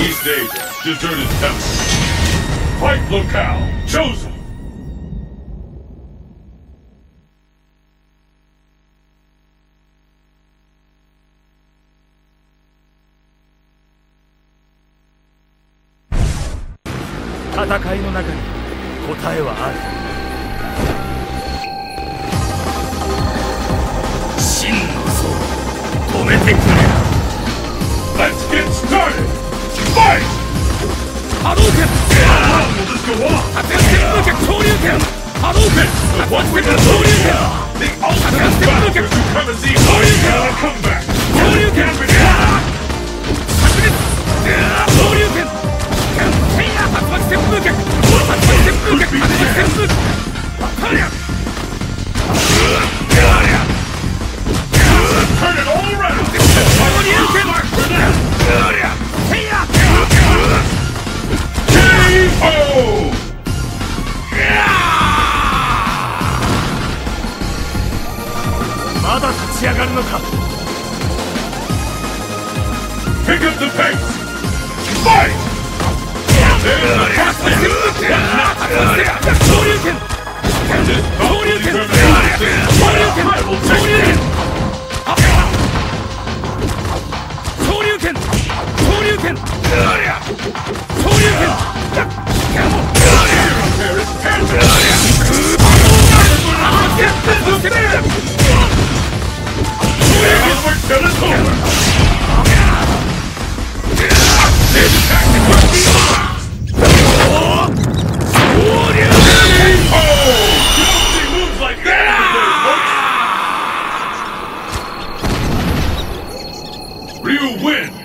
East Asia, deserted temple. Fight locale, chosen. 戦いの中に答えはある真の像止めてくれ Let's get started. Hadouken! How I'll this go on? Fantastic Victorian! Hadouken! What we can do here! The ultimate battle for supremacy! Hadouken! Come back! まだ立ち上がるのか Pick up the pace. Fight! There's You win!